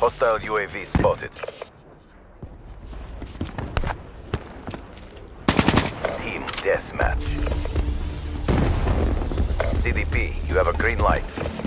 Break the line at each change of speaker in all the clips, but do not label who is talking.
Hostile UAV spotted. Team deathmatch. CDP, you have a green light.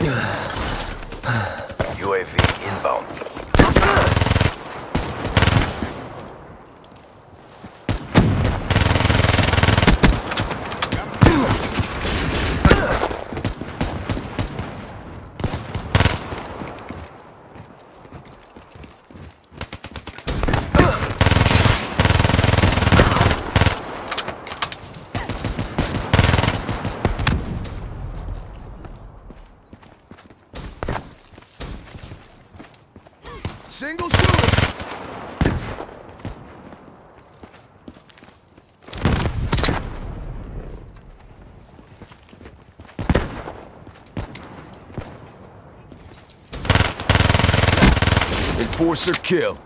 Inbound.
Single shooter! Enforcer kill.